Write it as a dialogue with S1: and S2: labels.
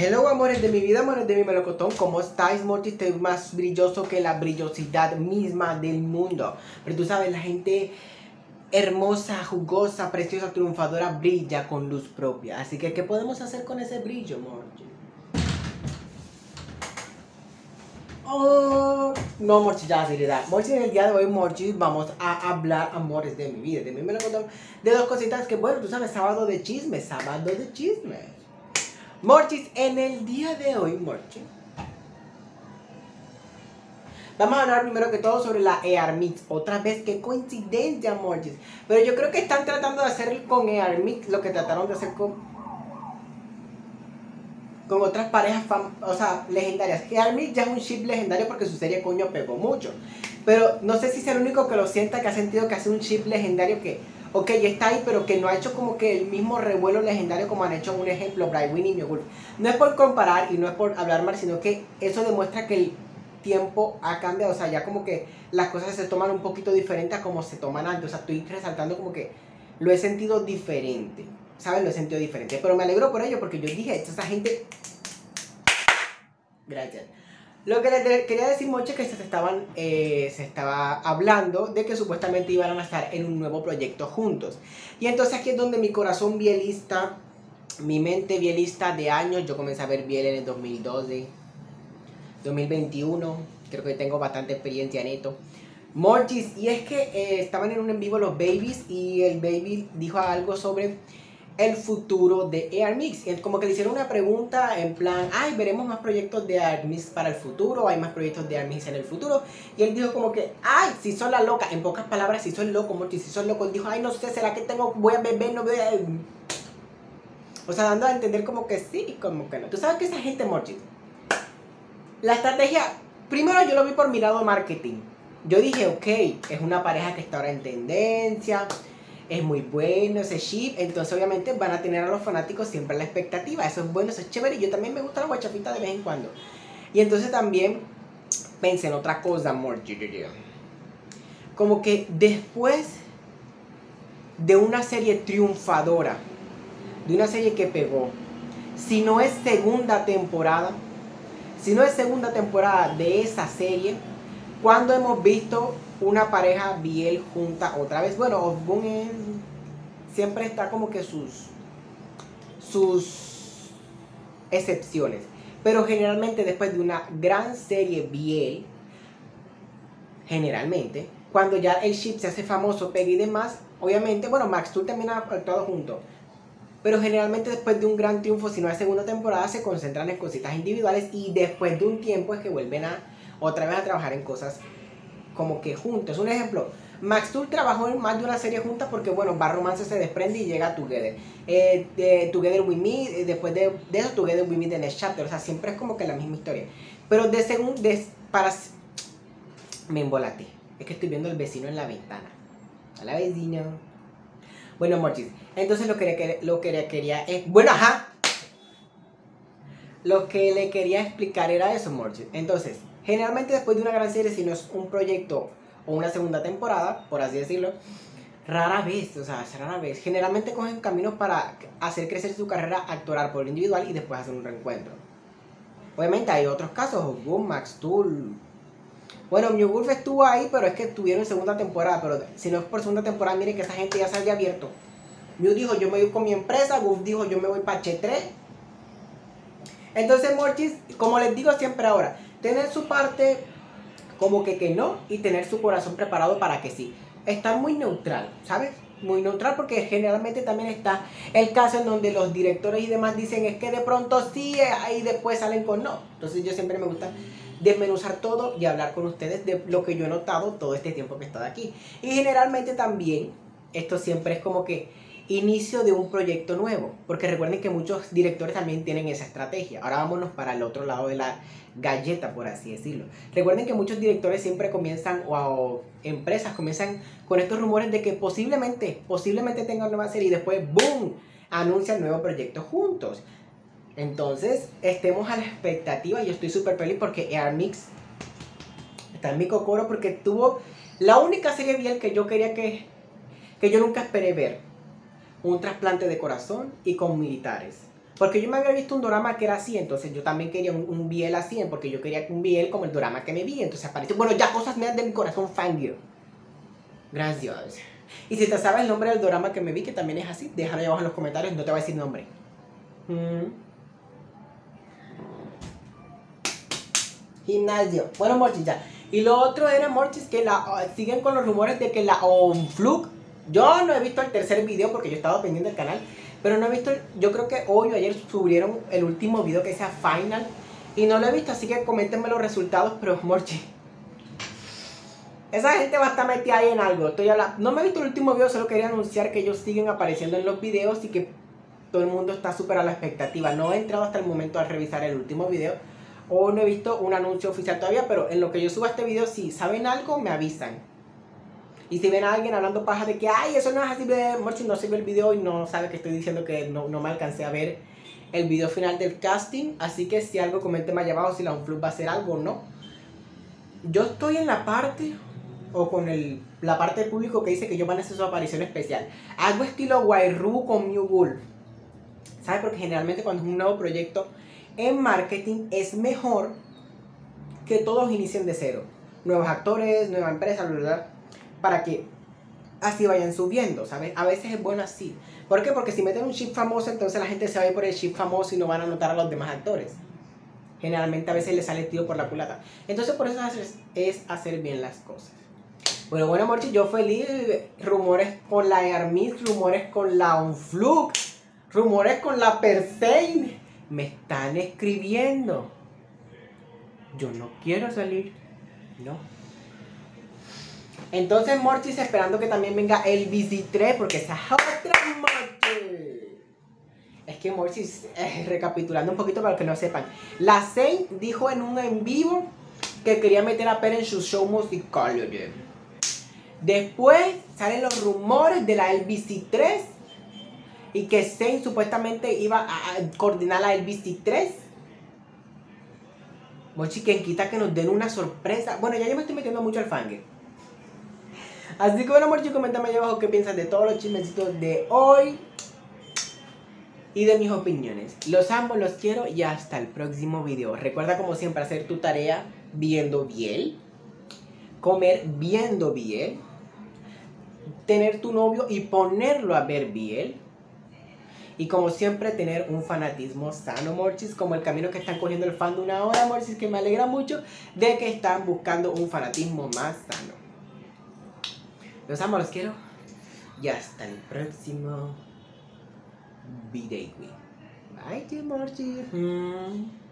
S1: Hello amores de mi vida, amores de mi melocotón, ¿cómo estáis? Morty, estoy más brilloso que la brillosidad misma del mundo. Pero tú sabes, la gente hermosa, jugosa, preciosa, triunfadora brilla con luz propia. Así que, ¿qué podemos hacer con ese brillo, Morty? Oh, no, Morchi, ya, seriedad. Morchi, en el día de hoy, Morchi, vamos a hablar, amores de mi vida, de mi melocotón, de dos cositas que, bueno, tú sabes, sábado de chismes, sábado de chismes. Morchis, en el día de hoy, Morchis, vamos a hablar primero que todo sobre la EAR Mix. Otra vez, qué coincidencia, Morchis. Pero yo creo que están tratando de hacer con EAR Mix lo que trataron de hacer con con otras parejas o sea, legendarias. EAR Mix ya es un chip legendario porque su serie coño pegó mucho. Pero no sé si es el único que lo sienta que ha sentido que hace un chip legendario que ok, está ahí, pero que no ha hecho como que el mismo revuelo legendario como han hecho un ejemplo Brightwing y Wolf. No es por comparar y no es por hablar mal, sino que eso demuestra que el tiempo ha cambiado, o sea, ya como que las cosas se toman un poquito diferente a como se toman antes, o sea, estoy resaltando como que lo he sentido diferente, ¿sabes? Lo he sentido diferente, pero me alegro por ello porque yo dije, esta gente... Gracias. Lo que le quería decir es que se estaban eh, se estaba hablando de que supuestamente iban a estar en un nuevo proyecto juntos. Y entonces aquí es donde mi corazón bielista, mi mente bielista de años, yo comencé a ver biel en el 2012, 2021, creo que tengo bastante experiencia en esto. Mortis, y es que eh, estaban en un en vivo los babies y el baby dijo algo sobre el futuro de AirMix. Como que le hicieron una pregunta en plan, ay, veremos más proyectos de AirMix para el futuro, hay más proyectos de AirMix en el futuro. Y él dijo como que, ay, si son la loca, en pocas palabras, si son loco, Morty, si son loco, él dijo, ay, no sé, ¿será que tengo, voy a beber, no voy a... O sea, dando a entender como que sí, como que no. Tú sabes que esa gente, Morty, la estrategia, primero yo lo vi por mirado marketing. Yo dije, ok, es una pareja que está ahora en tendencia, es muy bueno ese chip, entonces obviamente van a tener a los fanáticos siempre la expectativa, eso es bueno, eso es chévere, y yo también me gusta la guachafita de vez en cuando. Y entonces también pensé en otra cosa, amor, como que después de una serie triunfadora, de una serie que pegó, si no es segunda temporada, si no es segunda temporada de esa serie, cuando hemos visto una pareja Biel junta otra vez. Bueno, Osbourne siempre está como que sus, sus excepciones. Pero generalmente después de una gran serie Biel, generalmente, cuando ya el ship se hace famoso, Peggy y demás, obviamente, bueno, Max Tour también ha actuado junto. Pero generalmente después de un gran triunfo, si no hay segunda temporada, se concentran en cositas individuales y después de un tiempo es que vuelven a otra vez a trabajar en cosas como que juntos. Un ejemplo, Max Tool trabajó en más de una serie juntas porque, bueno, Bar Romance se desprende y llega a Together. Eh, together With Me, eh, después de, eso, Together With Me The Next Chapter. O sea, siempre es como que la misma historia. Pero de según, de, para... Me embolaté. Es que estoy viendo el vecino en la ventana. A la vecina. Bueno, Mortis. Entonces lo que, lo que quería... Es, bueno, ajá. Lo que le quería explicar era eso, Mortis. Entonces, Generalmente después de una gran serie, si no es un proyecto o una segunda temporada, por así decirlo, rara vez, o sea, rara vez, generalmente cogen caminos para hacer crecer su carrera actoral por el individual y después hacer un reencuentro. Obviamente hay otros casos, Boom, Max Tool. Bueno, New Wolf estuvo ahí, pero es que estuvieron en segunda temporada, pero si no es por segunda temporada, miren que esa gente ya se había abierto. Mew dijo, yo me voy con mi empresa, Wolf dijo, yo me voy para H3. Entonces, Mortis, como les digo siempre ahora, tener su parte como que que no y tener su corazón preparado para que sí. Estar muy neutral, ¿sabes? Muy neutral porque generalmente también está el caso en donde los directores y demás dicen es que de pronto sí y después salen con no. Entonces yo siempre me gusta desmenuzar todo y hablar con ustedes de lo que yo he notado todo este tiempo que he estado aquí. Y generalmente también esto siempre es como que inicio de un proyecto nuevo, porque recuerden que muchos directores también tienen esa estrategia. Ahora vámonos para el otro lado de la galleta, por así decirlo. Recuerden que muchos directores siempre comienzan, o, empresas comienzan con estos rumores de que posiblemente, posiblemente tengan nueva serie y después, ¡boom!, anuncian nuevo proyecto juntos. Entonces, estemos a la expectativa. Yo estoy súper feliz porque Airmix está en mi cocoro porque tuvo la única serie bien que yo quería que, que yo nunca esperé ver un trasplante de corazón y con militares. Porque yo me había visto un drama que era así, entonces yo también quería un, un Biel así, porque yo quería un Biel como el drama que me vi. Entonces apareció, bueno, ya cosas me dan de mi corazón fangirl. Gracias. Y si te sabes el nombre del drama que me vi, que también es así, ahí abajo en los comentarios, no te voy a decir nombre. Mm. Gimnasio. Bueno, Morchis, ya. Y lo otro era, Morchis, que la, ah, siguen con los rumores de que la Onflug. Yo no he visto el tercer video porque yo estaba pendiente del canal. Pero no he visto, yo creo que hoy o ayer subieron el último video que sea Final. Y no lo he visto, así que coméntenme los resultados. Pero, Morchis. Esa gente va a estar metida ahí en algo. Estoy No me he visto el último video, solo quería anunciar que ellos siguen apareciendo en los videos y que todo el mundo está súper a la expectativa. No he entrado hasta el momento a revisar el último video o no he visto un anuncio oficial todavía, pero en lo que yo suba este video, si saben algo, me avisan. Y si ven a alguien hablando paja de que, ay, eso no es así Morchi, no sirve el video y no sabe que estoy diciendo que no, no me alcancé a ver el video final del casting. Así que si algo, coménteme allá abajo si la Unflux va a hacer algo o no. Yo estoy en la parte, o con el, la parte del público que dice que yo van a hacer su aparición especial. Algo estilo Wairu con Mew Wolf. ¿Sabes? Porque generalmente cuando es un nuevo proyecto en marketing es mejor que todos inicien de cero. Nuevos actores, nueva empresa, ¿verdad? Para que así vayan subiendo, ¿sabes? A veces es bueno así. ¿Por qué? Porque si meten un chip famoso, entonces la gente se va a ir por el chip famoso y no van a notar a los demás actores. Generalmente a veces le sale el tío por la culata. Entonces por eso es hacer bien las cosas. Bueno, bueno, Morchi, yo feliz. Rumores con la Hermes, rumores con la Unflux, rumores con la Persein me están escribiendo. Yo no quiero salir. No. Entonces Mortis esperando que también venga el BC3 porque esa es otra. Es que Mortis, eh, recapitulando un poquito para que no sepan. La Saint dijo en un en vivo que quería meter a Per en su show musical. Después salen los rumores de la LBC3 y que Zayn supuestamente iba a, coordinar la LBC 3. Mochi, quien quita que nos den una sorpresa. Bueno, ya yo me estoy metiendo mucho al fangue. Así que bueno, Mochi, coméntame ahí abajo qué piensas de todos los chismecitos de hoy. Y de mis opiniones. Los amo, los quiero y hasta el próximo video. Recuerda como siempre hacer tu tarea viendo bien. Comer viendo bien. Tener tu novio y ponerlo a ver bien y como siempre, tener un fanatismo sano, Morchis, como el camino que están cogiendo el fan de una hora, Morchis, que me alegra mucho de que están buscando un fanatismo más sano. Los amo, los quiero. Y hasta el próximo video. Bye, Morchis. Mm.